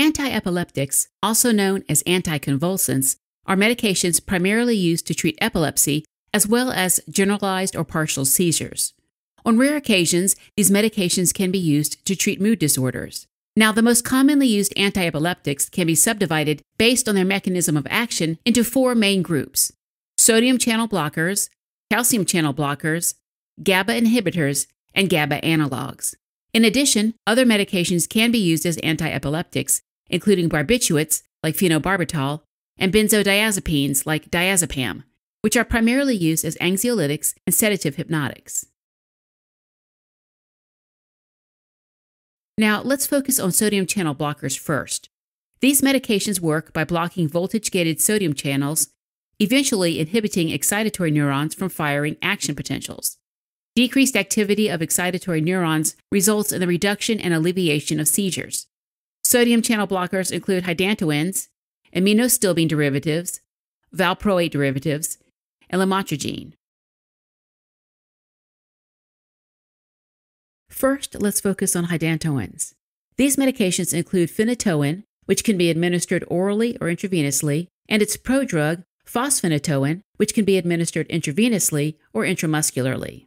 Antiepileptics, also known as anticonvulsants, are medications primarily used to treat epilepsy as well as generalized or partial seizures. On rare occasions, these medications can be used to treat mood disorders. Now, the most commonly used antiepileptics can be subdivided based on their mechanism of action into four main groups sodium channel blockers, calcium channel blockers, GABA inhibitors, and GABA analogs. In addition, other medications can be used as antiepileptics, including barbiturates like phenobarbital and benzodiazepines like diazepam, which are primarily used as anxiolytics and sedative hypnotics. Now, let's focus on sodium channel blockers first. These medications work by blocking voltage gated sodium channels, eventually inhibiting excitatory neurons from firing action potentials. Decreased activity of excitatory neurons results in the reduction and alleviation of seizures. Sodium channel blockers include hydantoins, aminostilbene derivatives, valproate derivatives, and lamotrigine. First, let's focus on hydantoins. These medications include phenytoin, which can be administered orally or intravenously, and its prodrug, fosphenytoin, which can be administered intravenously or intramuscularly.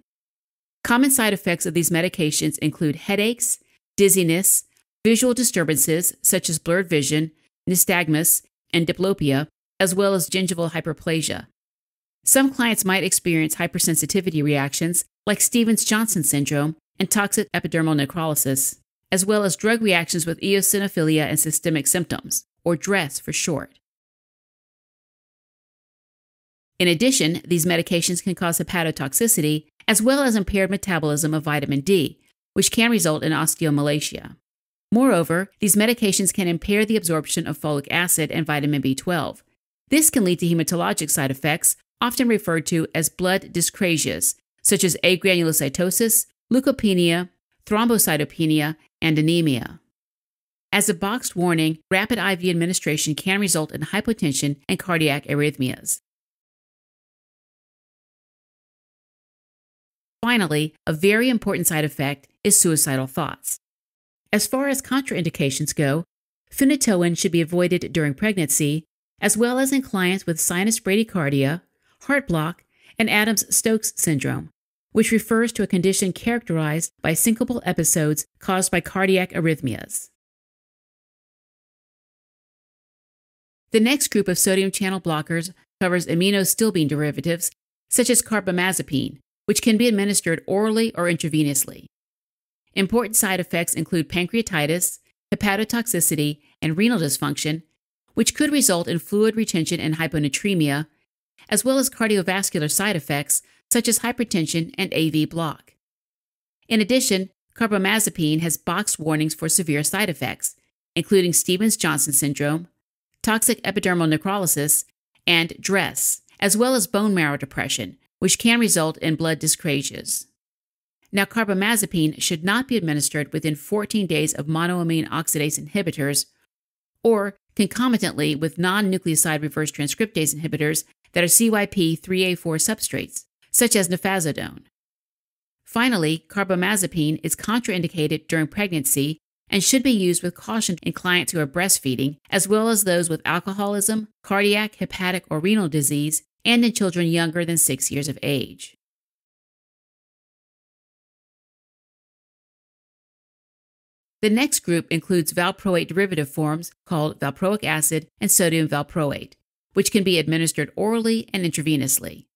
Common side effects of these medications include headaches, dizziness, visual disturbances such as blurred vision, nystagmus, and diplopia, as well as gingival hyperplasia. Some clients might experience hypersensitivity reactions like Stevens Johnson syndrome and toxic epidermal necrolysis, as well as drug reactions with eosinophilia and systemic symptoms, or DRESS for short. In addition, these medications can cause hepatotoxicity as well as impaired metabolism of vitamin D, which can result in osteomalacia. Moreover, these medications can impair the absorption of folic acid and vitamin B12. This can lead to hematologic side effects, often referred to as blood dyscrasias, such as agranulocytosis, leukopenia, thrombocytopenia, and anemia. As a boxed warning, rapid IV administration can result in hypotension and cardiac arrhythmias. Finally, a very important side effect is suicidal thoughts. As far as contraindications go, phenytoin should be avoided during pregnancy, as well as in clients with sinus bradycardia, heart block, and Adams Stokes syndrome, which refers to a condition characterized by syncopal episodes caused by cardiac arrhythmias. The next group of sodium channel blockers covers aminostilbene derivatives, such as carbamazepine, which can be administered orally or intravenously. Important side effects include pancreatitis, hepatotoxicity, and renal dysfunction, which could result in fluid retention and hyponatremia, as well as cardiovascular side effects such as hypertension and AV block. In addition, carbamazepine has boxed warnings for severe side effects, including Stevens Johnson syndrome, toxic epidermal necrolysis, and DRESS, as well as bone marrow depression, which can result in blood dyscrasias. Now, carbamazepine should not be administered within 14 days of monoamine oxidase inhibitors or concomitantly with non nucleoside reverse transcriptase inhibitors that are CYP3A4 substrates, such as nefazodone. Finally, carbamazepine is contraindicated during pregnancy and should be used with caution in clients who are breastfeeding, as well as those with alcoholism, cardiac, hepatic, or renal disease, and in children younger than six years of age. The next group includes valproate derivative forms called valproic acid and sodium valproate, which can be administered orally and intravenously.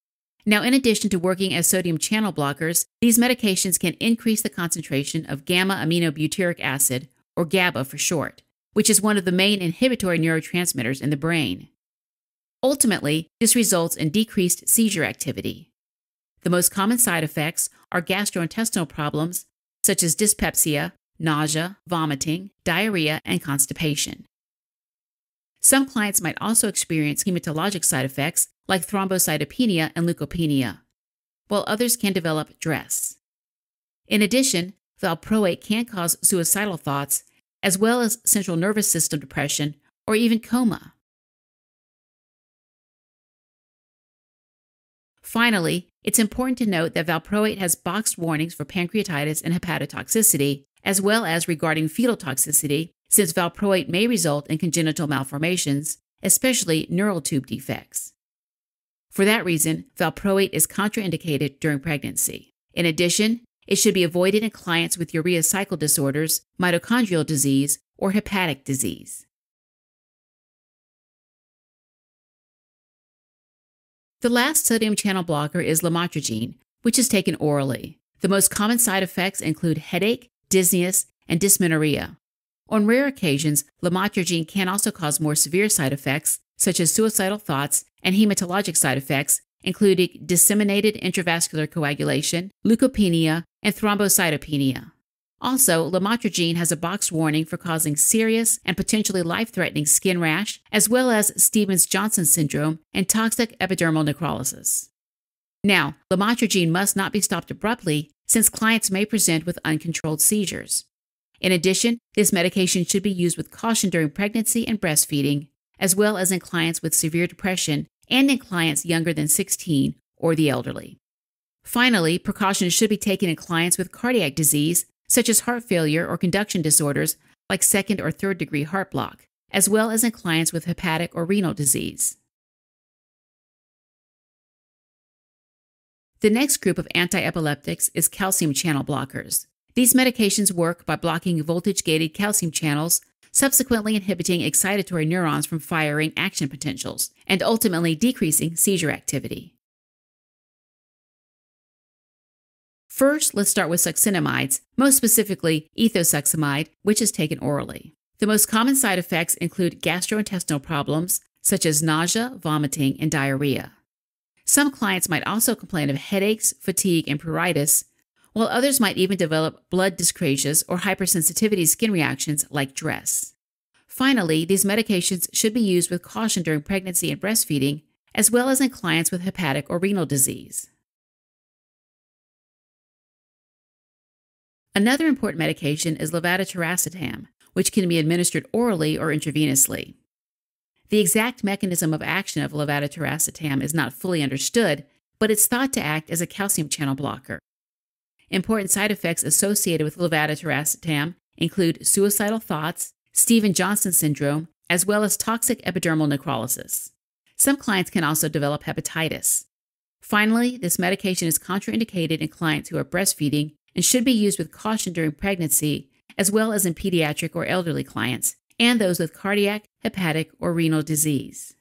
Now, in addition to working as sodium channel blockers, these medications can increase the concentration of gamma aminobutyric acid, or GABA for short, which is one of the main inhibitory neurotransmitters in the brain. Ultimately, this results in decreased seizure activity. The most common side effects are gastrointestinal problems such as dyspepsia, nausea, vomiting, diarrhea, and constipation. Some clients might also experience hematologic side effects like thrombocytopenia and leukopenia, while others can develop DRESS. In addition, valproate can cause suicidal thoughts as well as central nervous system depression or even coma. Finally, it's important to note that valproate has boxed warnings for pancreatitis and hepatotoxicity, as well as regarding fetal toxicity since valproate may result in congenital malformations, especially neural tube defects. For that reason, valproate is contraindicated during pregnancy. In addition, it should be avoided in clients with urea cycle disorders, mitochondrial disease, or hepatic disease. The last sodium channel blocker is lamotrigine, which is taken orally. The most common side effects include headache, dizziness, and dysmenorrhea. On rare occasions, lamotrigine can also cause more severe side effects, such as suicidal thoughts and hematologic side effects, including disseminated intravascular coagulation, leukopenia, and thrombocytopenia. Also, lamotrigine has a box warning for causing serious and potentially life threatening skin rash, as well as Stevens Johnson syndrome and toxic epidermal necrolysis. Now, lamotrigine must not be stopped abruptly since clients may present with uncontrolled seizures. In addition, this medication should be used with caution during pregnancy and breastfeeding, as well as in clients with severe depression and in clients younger than 16 or the elderly. Finally, precautions should be taken in clients with cardiac disease such as heart failure or conduction disorders like second or third degree heart block, as well as in clients with hepatic or renal disease. The next group of anti epileptics is calcium channel blockers. These medications work by blocking voltage gated calcium channels, subsequently inhibiting excitatory neurons from firing action potentials, and ultimately decreasing seizure activity. First, let's start with succinimides, most specifically ethosuximide, which is taken orally. The most common side effects include gastrointestinal problems such as nausea, vomiting, and diarrhea. Some clients might also complain of headaches, fatigue, and pruritus, while others might even develop blood dyscrasias or hypersensitivity skin reactions like DRESS. Finally, these medications should be used with caution during pregnancy and breastfeeding, as well as in clients with hepatic or renal disease. Another important medication is levetiracetam, which can be administered orally or intravenously. The exact mechanism of action of levetiracetam is not fully understood, but it's thought to act as a calcium channel blocker. Important side effects associated with levetiracetam include suicidal thoughts, Stevens Johnson syndrome, as well as toxic epidermal necrolysis. Some clients can also develop hepatitis. Finally, this medication is contraindicated in clients who are breastfeeding and should be used with caution during pregnancy, as well as in pediatric or elderly clients, and those with cardiac, hepatic, or renal disease.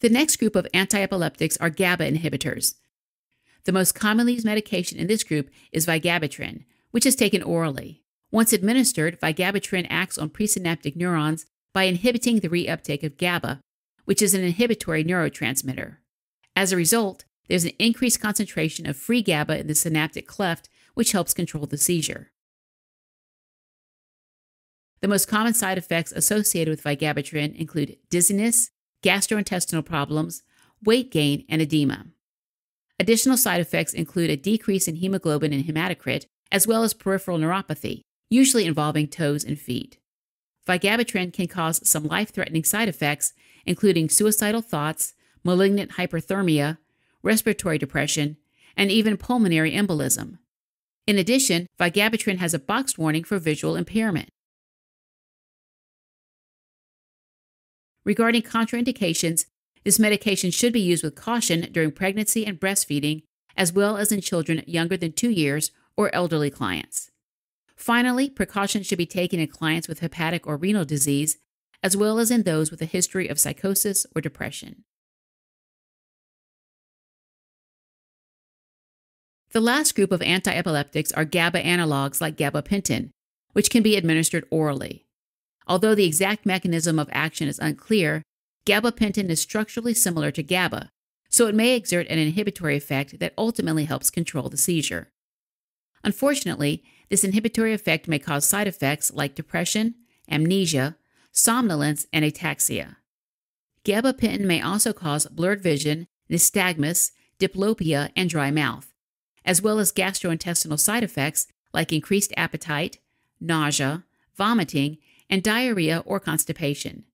The next group of antiepileptics are GABA inhibitors. The most commonly used medication in this group is vigabatrin, which is taken orally. Once administered, vigabatrin acts on presynaptic neurons by inhibiting the reuptake of GABA, which is an inhibitory neurotransmitter. As a result, there's an increased concentration of free GABA in the synaptic cleft, which helps control the seizure. The most common side effects associated with vigabatrin include dizziness, gastrointestinal problems, weight gain, and edema. Additional side effects include a decrease in hemoglobin and hematocrit, as well as peripheral neuropathy, usually involving toes and feet. Vigabatrin can cause some life threatening side effects, including suicidal thoughts, malignant hyperthermia, respiratory depression, and even pulmonary embolism. In addition, vigabatrin has a box warning for visual impairment. Regarding contraindications, this medication should be used with caution during pregnancy and breastfeeding, as well as in children younger than two years or elderly clients. Finally, precautions should be taken in clients with hepatic or renal disease, as well as in those with a history of psychosis or depression. The last group of antiepileptics are GABA analogs like gabapentin, which can be administered orally. Although the exact mechanism of action is unclear, gabapentin is structurally similar to GABA, so it may exert an inhibitory effect that ultimately helps control the seizure. Unfortunately, this inhibitory effect may cause side effects like depression, amnesia, somnolence, and ataxia. Gabapentin may also cause blurred vision, nystagmus, diplopia, and dry mouth as well as gastrointestinal side effects like increased appetite, nausea, vomiting, and diarrhea or constipation.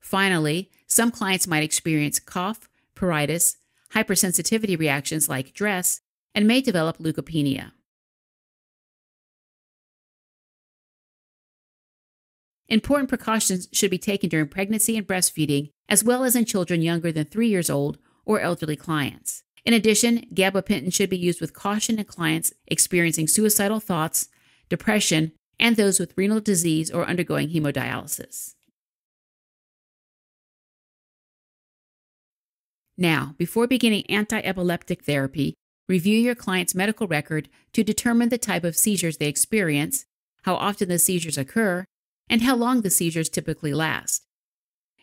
Finally, some clients might experience cough, pruritus, hypersensitivity reactions like DRESS, and may develop leukopenia. Important precautions should be taken during pregnancy and breastfeeding, as well as in children younger than three years old or elderly clients. In addition, gabapentin should be used with caution in clients experiencing suicidal thoughts, depression, and those with renal disease or undergoing hemodialysis. Now, before beginning anti epileptic therapy, review your client's medical record to determine the type of seizures they experience, how often the seizures occur, and how long the seizures typically last.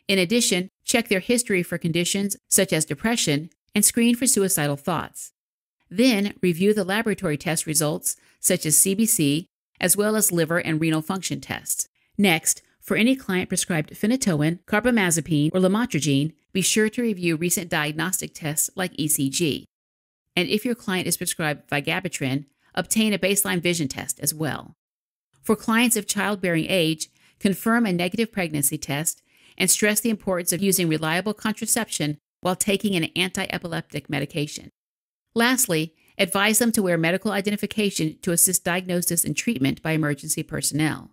In addition, check their history for conditions such as depression and screen for suicidal thoughts. Then, review the laboratory test results such as CBC, as well as liver and renal function tests. Next, for any client prescribed phenytoin, carbamazepine, or lamotrigine, be sure to review recent diagnostic tests like ECG. And if your client is prescribed vigabatrin, obtain a baseline vision test as well. For clients of childbearing age, confirm a negative pregnancy test and stress the importance of using reliable contraception while taking an anti epileptic medication. Lastly, advise them to wear medical identification to assist diagnosis and treatment by emergency personnel.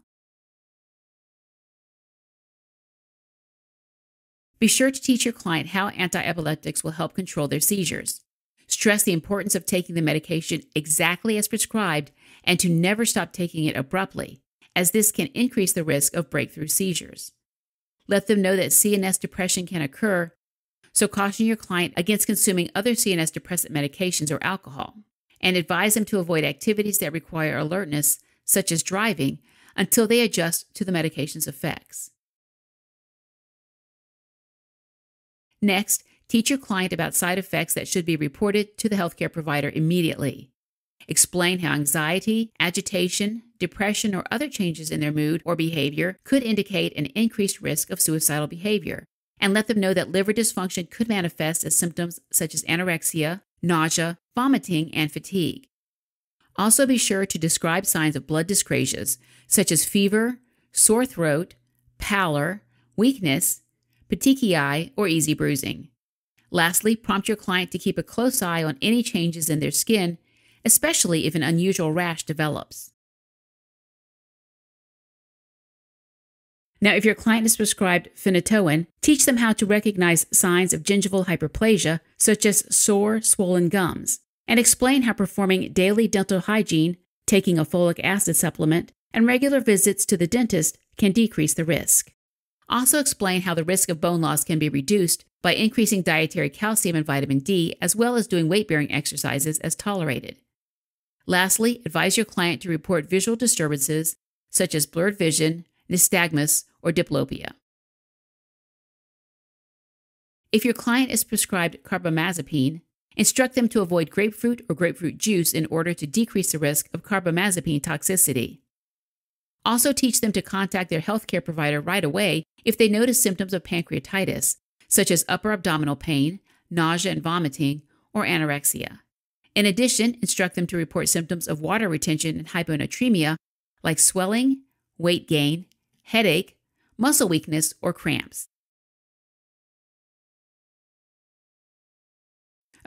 Be sure to teach your client how anti epileptics will help control their seizures. Stress the importance of taking the medication exactly as prescribed and to never stop taking it abruptly, as this can increase the risk of breakthrough seizures. Let them know that CNS depression can occur, so caution your client against consuming other CNS depressant medications or alcohol, and advise them to avoid activities that require alertness, such as driving, until they adjust to the medication's effects. Next, teach your client about side effects that should be reported to the healthcare provider immediately. Explain how anxiety, agitation, depression, or other changes in their mood or behavior could indicate an increased risk of suicidal behavior, and let them know that liver dysfunction could manifest as symptoms such as anorexia, nausea, vomiting, and fatigue. Also, be sure to describe signs of blood dyscrasias, such as fever, sore throat, pallor, weakness, petechiae, or easy bruising. Lastly, prompt your client to keep a close eye on any changes in their skin, especially if an unusual rash develops. Now, if your client is prescribed phenytoin, teach them how to recognize signs of gingival hyperplasia, such as sore, swollen gums, and explain how performing daily dental hygiene, taking a folic acid supplement, and regular visits to the dentist can decrease the risk. Also, explain how the risk of bone loss can be reduced by increasing dietary calcium and vitamin D, as well as doing weight bearing exercises as tolerated. Lastly, advise your client to report visual disturbances such as blurred vision, nystagmus, or diplopia. If your client is prescribed carbamazepine, instruct them to avoid grapefruit or grapefruit juice in order to decrease the risk of carbamazepine toxicity. Also, teach them to contact their healthcare provider right away if they notice symptoms of pancreatitis, such as upper abdominal pain, nausea and vomiting, or anorexia. In addition, instruct them to report symptoms of water retention and hyponatremia, like swelling, weight gain, headache, muscle weakness, or cramps.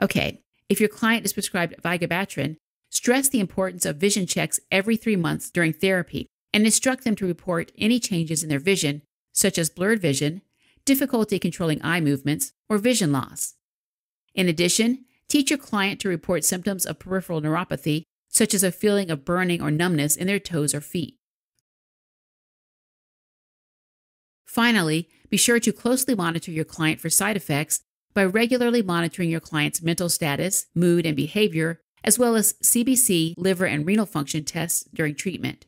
Okay, if your client is prescribed vigabatrin, stress the importance of vision checks every three months during therapy and instruct them to report any changes in their vision, such as blurred vision, difficulty controlling eye movements, or vision loss. In addition, teach your client to report symptoms of peripheral neuropathy, such as a feeling of burning or numbness in their toes or feet. Finally, be sure to closely monitor your client for side effects by regularly monitoring your client's mental status, mood, and behavior, as well as CBC, liver, and renal function tests during treatment.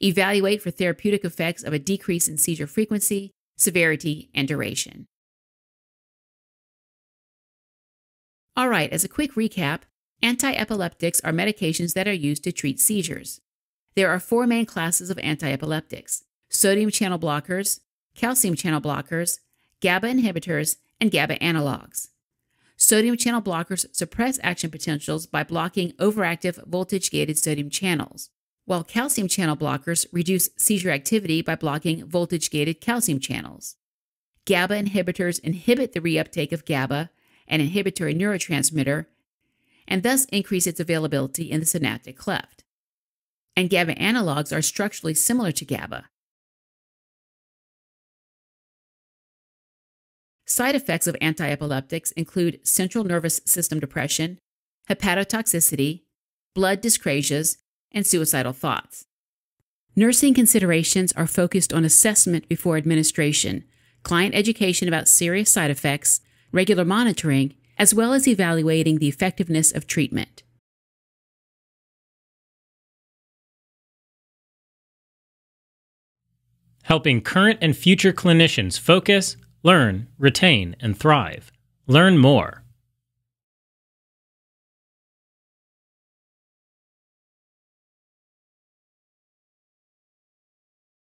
Evaluate for therapeutic effects of a decrease in seizure frequency, severity, and duration. All right, as a quick recap, anti epileptics are medications that are used to treat seizures. There are four main classes of anti epileptics sodium channel blockers, calcium channel blockers, GABA inhibitors, and GABA analogs. Sodium channel blockers suppress action potentials by blocking overactive voltage gated sodium channels while calcium channel blockers reduce seizure activity by blocking voltage gated calcium channels. GABA inhibitors inhibit the reuptake of GABA, an inhibitory neurotransmitter, and thus increase its availability in the synaptic cleft. And GABA analogs are structurally similar to GABA. Side effects of antiepileptics include central nervous system depression, hepatotoxicity, blood dyscrasias, and suicidal thoughts. Nursing considerations are focused on assessment before administration, client education about serious side effects, regular monitoring, as well as evaluating the effectiveness of treatment. Helping current and future clinicians focus, learn, retain, and thrive. Learn more